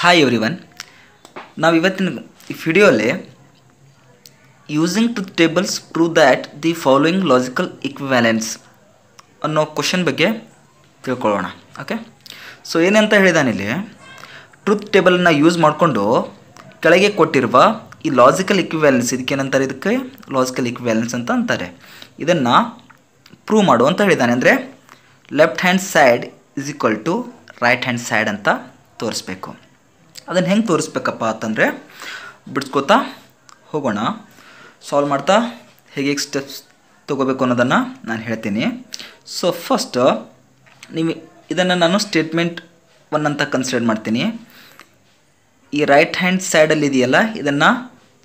Hi everyone ನಾವು ಇವತ್ತಿನ ವಿಡಿಯೋಲಿ using two tables prove that the following logical equivalence ಅನ್ನೋ ಕ್ವಶನ್ ಬಗ್ಗೆ ತಿಳ್ಕೊಳ್ಳೋಣ ಓಕೆ ಸೊ ಏನಂತ ಹೇಳಿದಾನಿಲ್ಲಿ ಟ್ರೂತ್ ಟೇಬಲನ್ನು ಯೂಸ್ ಮಾಡಿಕೊಂಡು ಕೆಳಗೆ ಕೊಟ್ಟಿರುವ ಈ ಲಾಜಿಕಲ್ ಇಕ್ವಿವ್ಯಾಲೆನ್ಸ್ ಇದಕ್ಕೇನಂತಾರೆ ಇದಕ್ಕೆ? ಲಾಜಿಕಲ್ ಇಕ್ವಿವ್ಯಾಲೆನ್ಸ್ ಅಂತ ಅಂತಾರೆ. ಇದನ್ನು ಪ್ರೂವ್ ಮಾಡು ಅಂತ ಹೇಳಿದ್ದಾನೆ ಅಂದರೆ left hand side is equal to right hand side ಅಂತ ತೋರಿಸ್ಬೇಕು. ಅದನ್ನು ಹೆಂಗೆ ತೋರಿಸ್ಬೇಕಪ್ಪ ಅಂತಂದರೆ, ಬಿಡ್ಸ್ಕೋತಾ ಹೋಗೋಣ. ಸಾಲ್ವ್ ಮಾಡ್ತಾ ಹೇಗೆ ಸ್ಟೆಪ್ಸ್ ತೊಗೋಬೇಕು ಅನ್ನೋದನ್ನು ನಾನು ಹೇಳ್ತೀನಿ. ಸೊ ಫಸ್ಟ್ ನೀವು ಇದನ್ನು ನಾನು ಸ್ಟೇಟ್ಮೆಂಟ್ ಒನ್ ಅಂತ ಕನ್ಸಿಡರ್ ಮಾಡ್ತೀನಿ. ಈ ರೈಟ್ ಹ್ಯಾಂಡ್ ಸೈಡಲ್ಲಿ ಇದೆಯಲ್ಲ, ಇದನ್ನು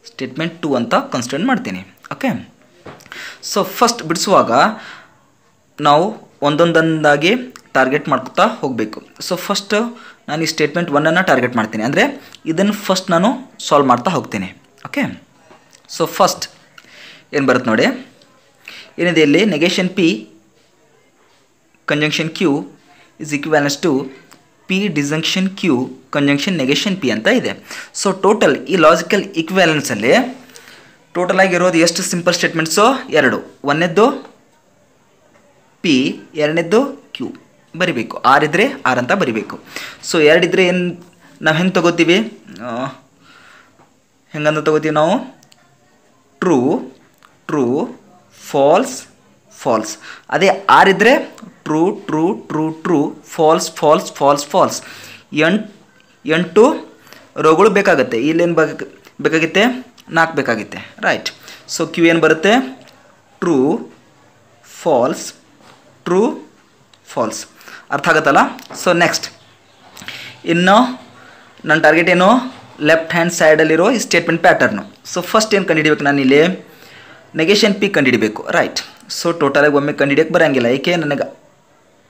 ಸ್ಟೇಟ್ಮೆಂಟ್ ಟು ಅಂತ ಕನ್ಸಿಡರ್ ಮಾಡ್ತೀನಿ. ಓಕೆ ಸೊ ಫಸ್ಟ್ ಬಿಡಿಸುವಾಗ ನಾವು ಒಂದೊಂದೊಂದಾಗಿ ಟಾರ್ಗೆಟ್ ಮಾಡ್ಕೊತಾ ಹೋಗಬೇಕು. ಸೊ ಫಸ್ಟ್ ನಾನು ಈ ಸ್ಟೇಟ್ಮೆಂಟ್ ಒನ್ನನ್ನು ಟಾರ್ಗೆಟ್ ಮಾಡ್ತೀನಿ. ಅಂದರೆ ಇದನ್ನು ಫಸ್ಟ್ ನಾನು ಸಾಲ್ವ್ ಮಾಡ್ತಾ ಹೋಗ್ತೀನಿ. ಓಕೆ ಸೊ ಫಸ್ಟ್ ಏನು ಬರುತ್ತೆ ನೋಡಿ? ಏನಿದೆ ಇಲ್ಲಿ? Negation P conjunction Q is equivalence to P disjunction Q conjunction negation P ಅಂತ ಇದೆ. ಸೊ ಟೋಟಲ್ ಈ ಲಾಜಿಕಲ್ ಇಕ್ವ್ಯಾಲೆನ್ಸಲ್ಲಿ ಟೋಟಲ್ ಆಗಿರೋದು ಎಷ್ಟು ಸಿಂಪಲ್ ಸ್ಟೇಟ್ಮೆಂಟ್ಸು ಎರಡು. ಒಂದನೇದ್ದು ಪಿ ಎರಡನೇದ್ದು ಕ್ಯೂ ಬರಿಬೇಕು. ಆರಿದ್ರೆ ಆರ್ ಅಂತ ಬರಿಬೇಕು. ಸೊ ಎರಡಿದ್ರೆ ಏನು ನಾವು ಹೆಂಗೆ ತಗೋತೀವಿ? ಹೆಂಗಂತ ತಗೋತೀವಿ ನಾವು? ಟ್ರೂ ಟ್ರೂ ಫಾಲ್ಸ್ ಫಾಲ್ಸ್ ಅದೇ ಆರಿದ್ರೆ true true true true false false false false ಎಂಟು ಎಂಟು ರೋಗಗಳು ಬೇಕಾಗುತ್ತೆ. ಇಲ್ಲೇನು ಬೇಕು ಬೇಕಾಗುತ್ತೆ? ನಾಲ್ಕು ಬೇಕಾಗುತ್ತೆ. ರೈಟ್ ಸೊ ಕ್ಯೂ ಏನು ಬರುತ್ತೆ? ಟ್ರೂ ಫಾಲ್ಸ್ ಟ್ರೂ ಫಾಲ್ಸ್ ಅರ್ಥ ಆಗುತ್ತಲ್ಲ ಸೊ ನೆಕ್ಸ್ಟ್ ಇನ್ನು ನನ್ನ ಟಾರ್ಗೆಟ್ ಏನು? ಲೆಫ್ಟ್ ಹ್ಯಾಂಡ್ ಸೈಡಲ್ಲಿರೋ ಈ ಸ್ಟೇಟ್ಮೆಂಟ್ ಪ್ಯಾಟರ್ನು ಸೊ ಫಸ್ಟ್ ಏನು ಕಂಡುಹಿಡಿಬೇಕು ನಾನು ಇಲ್ಲಿ ನೆಗೆಷನ್ ಪಿ ಕಂಡುಹಿಡಬೇಕು ರೈಟ್ ಸೊ ಟೋಟಲಾಗಿ ಒಮ್ಮೆ ಕಂಡುಹಿಡಿಯೋಕ್ಕೆ ಬರೋಂಗಿಲ್ಲ. ಏಕೆ? ನನಗೆ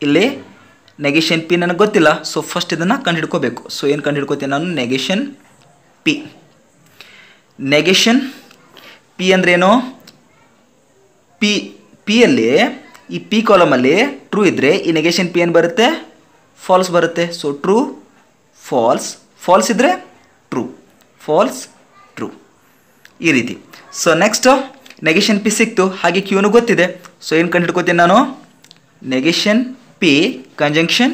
ಇಲ್ಲಿ ನೆಗೆಷನ್ ಪಿ ನನಗೆ ಗೊತ್ತಿಲ್ಲ. ಸೊ ಫಸ್ಟ್ ಇದನ್ನು ಕಂಡುಹಿಡ್ಕೋಬೇಕು. ಸೊ ಏನು ಕಂಡುಹಿಡ್ಕೋತೀನಿ ನಾನು? ನೆಗೆಷನ್ ಪಿ ನೆಗೆಷನ್ ಪಿ ಅಂದ್ರೇನು ಪಿ ಪಿಯಲ್ಲಿ ಈ ಪಿ ಕಾಲಮಲ್ಲಿ ಟ್ರೂ ಇದ್ದರೆ ಈ ನೆಗೇಷನ್ ಪಿ ಏನು ಬರುತ್ತೆ? ಫಾಲ್ಸ್ ಬರುತ್ತೆ. ಸೊ ಟ್ರೂ ಫಾಲ್ಸ್ ಫಾಲ್ಸ್ ಇದ್ದರೆ ಟ್ರೂ ಫಾಲ್ಸ್ ಟ್ರೂ ಈ ರೀತಿ. ಸೊ ನೆಕ್ಸ್ಟ್ ನೆಗೆಷನ್ ಪಿ ಸಿಕ್ತು. ಹಾಗೆ ಕ್ಯೂನು ಗೊತ್ತಿದೆ. ಸೊ ಏನು ಕಂಡುಹಿಡ್ಕೋತೀನಿ ನಾನು? ನೆಗೆಷನ್ ಪಿ ಕಂಜಂಕ್ಷನ್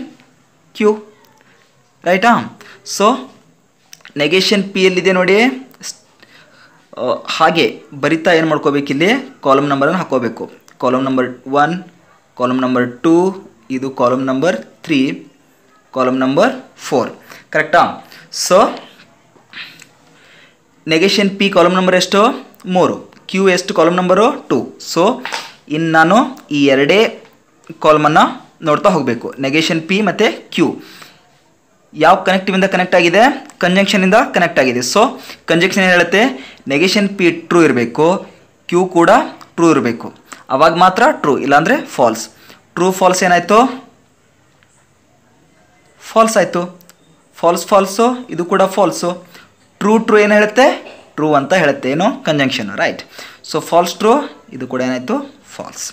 ಕ್ಯೂ ರೈಟಾ ಸೊ ನೆಗೆಷನ್ ಪಿ ಎಲ್ಲಿದೆ ನೋಡಿ? ಹಾಗೆ ಬರಿತಾ ಏನು ಮಾಡ್ಕೋಬೇಕಿಲ್ಲಿ? ಕಾಲಮ್ ನಂಬರನ್ನು ಹಾಕೋಬೇಕು. Column number one column number two ಇದು column number three column number four ಕರೆಕ್ಟಾ so negation P column number ಎಷ್ಟು? ಮೂರು. ಕ್ಯೂ ಎಷ್ಟು ಕಾಲಮ್ ನಂಬರು ಟು ಸೊ ಇನ್ನು ನಾನು ಈ ಎರಡೇ ಕಾಲಮನ್ನು ನೋಡ್ತಾ ಹೋಗಬೇಕು. ನೆಗೆಷನ್ ಪಿ ಮತ್ತು ಕ್ಯೂ ಯಾವ ಕನೆಕ್ಟಿವಿಂದ ಕನೆಕ್ಟ್ ಆಗಿದೆ? ಕಂಜಂಕ್ಷನಿಂದ ಕನೆಕ್ಟ್ ಆಗಿದೆ. ಸೊ ಕಂಜಂಕ್ಷನ್ ಹೇಳುತ್ತೆ? ನೆಗೆಷನ್ ಪಿ ಟ್ರೂ ಇರಬೇಕು. ಕ್ಯೂ ಕೂಡ ಟ್ರೂ ಇರಬೇಕು. ಅವಾಗ ಮಾತ್ರ ಟ್ರೂ ಇಲ್ಲಾಂದರೆ ಫಾಲ್ಸ್ ಟ್ರೂ ಫಾಲ್ಸ್ ಏನಾಯಿತು? ಫಾಲ್ಸ್ ಆಯಿತು. ಫಾಲ್ಸ್ ಫಾಲ್ಸು ಇದು ಕೂಡ ಫಾಲ್ಸು ಟ್ರೂ ಟ್ರೂ ಏನು ಹೇಳುತ್ತೆ? ಟ್ರೂ ಅಂತ ಹೇಳುತ್ತೆ. ಏನು? Conjunction right so false true ಇದು ಕೂಡ ಏನಾಯಿತು? ಫಾಲ್ಸ್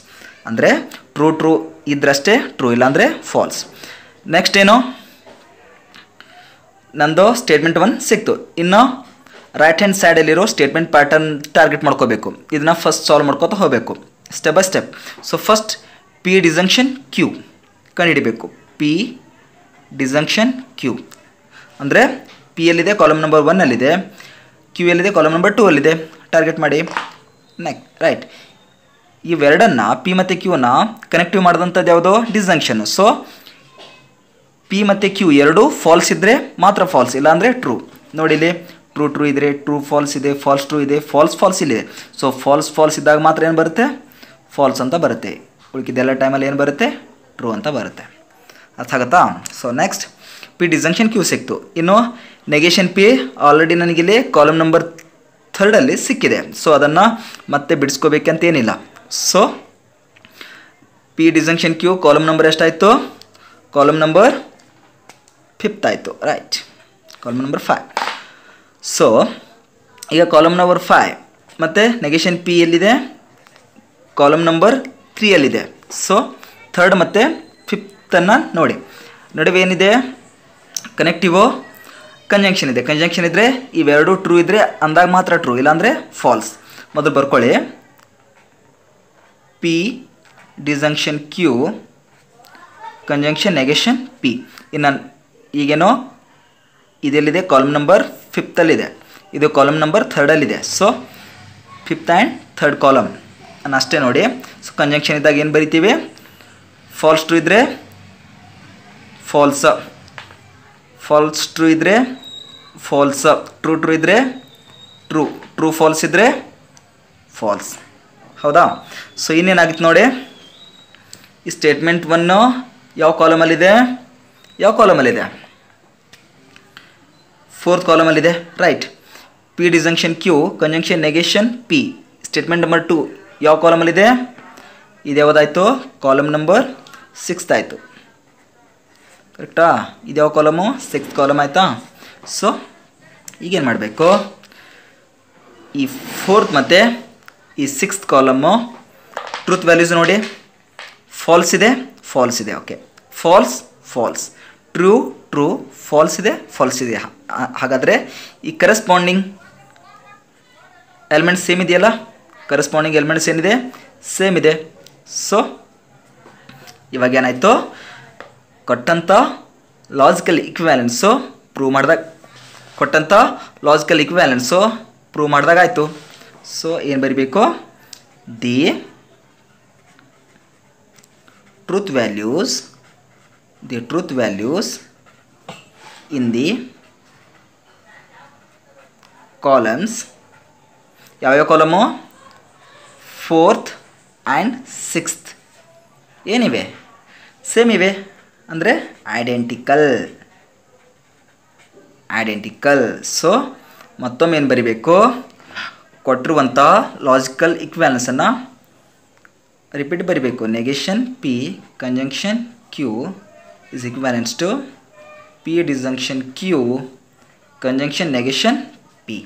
ಅಂದರೆ ಟ್ರೂ ಟ್ರೂ ಇದ್ರಷ್ಟೇ ಟ್ರೂ ಇಲ್ಲಾಂದರೆ ಫಾಲ್ಸ್ ನೆಕ್ಸ್ಟ್ ಏನು? ನಂದು ಸ್ಟೇಟ್ಮೆಂಟ್ ಒನ್ ಸಿಕ್ತು. ಇನ್ನು ರೈಟ್ ಹ್ಯಾಂಡ್ ಸೈಡಲ್ಲಿರೋ ಸ್ಟೇಟ್ಮೆಂಟ್ ಪ್ಯಾಟರ್ನ್ ಟಾರ್ಗೆಟ್ ಮಾಡ್ಕೋಬೇಕು. ಇದನ್ನ ಫಸ್ಟ್ ಸಾಲ್ವ್ ಮಾಡ್ಕೋತಾ ಹೋಗಬೇಕು. Step by step so first P disjunction Q ಕಂಡುಹಿಡಿಬೇಕು. ಪಿ ಡಿಸಂಕ್ಷನ್ ಕ್ಯೂ ಅಂದರೆ ಪಿ ಎಲ್ಲಿದೆ ಕಾಲಮ್ ನಂಬರ್ ಒನ್ನಲ್ಲಿದೆ ಕ್ಯೂ ಎಲ್ಲಿದೆ ಕಾಲಮ್ ನಂಬರ್ ಟೂ ಅಲ್ಲಿದೆ. ಟಾರ್ಗೆಟ್ ಮಾಡಿ. ನೆಕ್ ರೈಟ್ ಇವೆರಡನ್ನು ಪಿ ಮತ್ತು ಕ್ಯೂನ ಕನೆಕ್ಟಿವ್ ಮಾಡಿದಂಥದ್ದು ಯಾವುದೋ? ಡಿಸಂಕ್ಷನ್ ಸೊ ಪಿ ಮತ್ತು ಕ್ಯೂ ಎರಡು ಫಾಲ್ಸ್ ಇದ್ದರೆ ಮಾತ್ರ ಫಾಲ್ಸ್ ಇಲ್ಲಾಂದರೆ ಟ್ರೂ ನೋಡಿ ಇಲ್ಲಿ ಟ್ರೂ ಟ್ರೂ ಇದ್ದರೆ ಟ್ರೂ ಫಾಲ್ಸ್ ಇದೆ ಫಾಲ್ಸ್ ಟ್ರೂ ಇದೆ ಫಾಲ್ಸ್ ಫಾಲ್ಸ್ ಇಲ್ಲಿದೆ. ಸೊ ಫಾಲ್ಸ್ ಫಾಲ್ಸ್ ಇದ್ದಾಗ ಮಾತ್ರ ಏನು ಬರುತ್ತೆ? ಫಾಲ್ಸ್ ಅಂತ ಬರುತ್ತೆ. ಉಳಿಕಿದ್ದೆಲ್ಲ ಟೈಮಲ್ಲಿ ಏನು ಬರುತ್ತೆ? ಟ್ರೂ ಅಂತ ಬರುತ್ತೆ. ಅರ್ಥ ಆಗುತ್ತಾ? So next P disjunction Q ಸಿಕ್ತು. ಇನ್ನು ನೆಗೆಷನ್ ಪಿ ಆಲ್ರೆಡಿ ನನಗಿಲ್ಲಿ ಕಾಲಮ್ ನಂಬರ್ ಥರ್ಡಲ್ಲಿ ಸಿಕ್ಕಿದೆ. ಸೊ ಅದನ್ನು ಮತ್ತೆ ಬಿಡಿಸ್ಕೋಬೇಕಂತೇನಿಲ್ಲ. So P disjunction Q column number ಎಷ್ಟಾಯಿತು? ಕಾಲಮ್ ನಂಬರ್ ಫಿಫ್ತ್ ಆಯಿತು. Right column number five so ಈಗ ಕಾಲಮ್ ನಂಬರ್ ಫೈವ್ ಮತ್ತು ನೆಗೆಷನ್ ಪಿ ಎಲ್ಲಿದೆ? ಕಾಲಮ್ ನಂಬರ್ ತ್ರೀಯಲ್ಲಿದೆ ಸೊ ಥರ್ಡ್ ಮತ್ತು ಫಿಫ್ತನ್ನು ನೋಡಿ. ನಡುವೆ ಏನಿದೆ? ಕನೆಕ್ಟಿವೋ ಕಂಜಂಕ್ಷನ್ ಇದೆ. ಕಂಜಂಕ್ಷನ್ ಇದ್ದರೆ ಇವೆರಡು ಟ್ರೂ ಇದ್ದರೆ ಅಂದಾಗ ಮಾತ್ರ ಟ್ರೂ ಇಲ್ಲಾಂದರೆ ಫಾಲ್ಸ್ ಮೊದಲು ಬರ್ಕೊಳ್ಳಿ. P disjunction Q conjunction negation P ಇನ್ನು ಈಗೇನೋ ಇದೆಲ್ಲಿದೆ? ಕಾಲಮ್ ನಂಬರ್ ಫಿಫ್ತಲ್ಲಿದೆ ಇದು column number ಥರ್ಡಲ್ಲಿದೆ so fifth and third column ಅಷ್ಟೇ ನೋಡಿ. ಸೊ ಕಂಜಂಕ್ಷನ್ ಇದ್ದಾಗ ಏನು ಬರಿತೀವಿ? ಫಾಲ್ಸ್ ಟ್ರೂ ಇದ್ದರೆ ಫಾಲ್ಸ್ ಫಾಲ್ಸ್ ಟ್ರೂ ಇದ್ದರೆ ಫಾಲ್ಸ್ ಟ್ರೂ ಟ್ರೂ ಇದ್ದರೆ ಟ್ರೂ ಟ್ರೂ ಫಾಲ್ಸ್ ಇದ್ದರೆ ಫಾಲ್ಸ್ ಹೌದಾ? ಸೊ ಇನ್ನೇನಾಗಿತ್ತು ನೋಡಿ? ಈ ಸ್ಟೇಟ್ಮೆಂಟ್ ಒನ್ನು ಯಾವ ಕಾಲಮಲ್ಲಿದೆ ಯಾವ ಕಾಲಮಲ್ಲಿದೆ fourth ಕಾಲಮಲ್ಲಿದೆ right P disjunction Q conjunction negation P statement number two ಯಾವ ಕಾಲಮಲ್ಲಿದೆ ಇದು ಯಾವುದಾಯಿತು? ಕಾಲಮ್ ನಂಬರ್ ಸಿಕ್ಸ್ತ್ ಆಯಿತು. ಕರೆಕ್ಟಾ ಇದು ಯಾವ ಕಾಲಮು ಸಿಕ್ಸ್ತ್ ಕಾಲಮ್ ಆಯಿತಾ? ಸೊ ಈಗೇನು ಮಾಡಬೇಕು? ಈ ಫೋರ್ತ್ ಮತ್ತು ಈ ಸಿಕ್ಸ್ತ್ ಕಾಲಮ್ಮು ಟ್ರೂತ್ ವ್ಯಾಲ್ಯೂಸ್ ನೋಡಿ. ಫಾಲ್ಸ್ ಇದೆ ಫಾಲ್ಸ್ ಇದೆ okay false false true true false ಇದೆ ಫಾಲ್ಸ್ ಇದೆ. ಹಾಗಾದರೆ ಈ ಕರೆಸ್ಪಾಂಡಿಂಗ್ ಎಲಿಮೆಂಟ್ ಸೇಮ್ ಇದೆಯಲ್ಲ? ಕರೆಸ್ಪಾಂಡಿಂಗ್ ಎಲಿಮೆಂಟ್ಸ್ ಏನಿದೆ? ಸೇಮ್ ಇದೆ. ಸೊ ಇವಾಗ ಏನಾಯಿತು? ಕೊಟ್ಟಂಥ ಲಾಜಿಕಲ್ ಇಕ್ವ್ಯಾಲೆನ್ಸು ಪ್ರೂವ್ ಮಾಡಿದಾಗ ಕೊಟ್ಟಂಥ ಲಾಜಿಕಲ್ ಇಕ್ವ್ಯಾಲೆನ್ಸು ಪ್ರೂವ್ ಮಾಡಿದಾಗ ಆಯಿತು. ಸೊ ಏನು ಬರೀಬೇಕು? The truth values the truth values in the columns ಯಾವ್ಯಾವ ಕಾಲಮು ಫೋರ್ತ್ ಆ್ಯಂಡ್ ಸಿಕ್ಸ್ತ್ ಏನಿವೆ? ಸೇಮ್ ಇವೆ. ಅಂದರೆ ಐಡೆಂಟಿಕಲ್ ಐಡೆಂಟಿಕಲ್ ಸೊ ಮತ್ತೊಮ್ಮೆ ಏನು ಬರೀಬೇಕು? ಕೊಟ್ಟಿರುವಂಥ ಲಾಜಿಕಲ್ ಇಕ್ವ್ಯಾಲೆನ್ಸನ್ನು ರಿಪೀಟ್ ಬರಿಬೇಕು. Negation P conjunction Q is equivalence to P disjunction Q conjunction negation P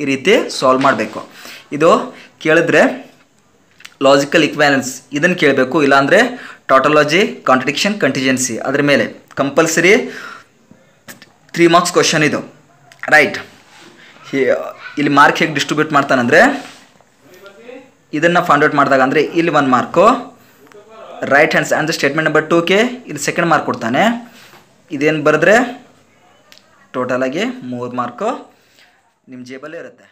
ಈ ರೀತಿ ಸಾಲ್ವ್ ಮಾಡಬೇಕು. ಇದು ಕೇಳಿದ್ರೆ ಲಾಜಿಕಲ್ ಇಕ್ವ್ಯಾಲೆನ್ಸ್ ಇದನ್ನು ಕೇಳಬೇಕು, ಇಲ್ಲಾಂದರೆ ಟಾಟಲಾಜಿ ಕಾಂಟ್ರಡಿಕ್ಷನ್ ಕಂಟಿಜೆನ್ಸಿ ಅದ್ರ ಮೇಲೆ. ಕಂಪಲ್ಸರಿ ತ್ರೀ ಮಾರ್ಕ್ಸ್ ಕ್ವಶನ್ ಇದು. ರೈಟ್ ಇಲ್ಲಿ ಮಾರ್ಕ್ ಹೇಗೆ ಡಿಸ್ಟ್ರಿಬ್ಯೂಟ್ ಮಾಡ್ತಾನಂದರೆ, ಇದನ್ನು ಫೈಂಡ್ ಮಾಡಿದಾಗ ಅಂದರೆ ಇಲ್ಲಿ ಒಂದು ಮಾರ್ಕು ರೈಟ್ ಹ್ಯಾಂಡ್ಸ್ ಅಂದರೆ ಸ್ಟೇಟ್ಮೆಂಟ್ ನಂಬರ್ ಟೂಗೆ ಇಲ್ಲಿ ಸೆಕೆಂಡ್ ಮಾರ್ಕ್ ಕೊಡ್ತಾನೆ. ಇದೇನು ಬರೆದ್ರೆ ಟೋಟಲಾಗಿ ಮೂರು ಮಾರ್ಕು ನಿಮ್ಮ ಜೇಬಲ್ಲೇ ಇರುತ್ತೆ.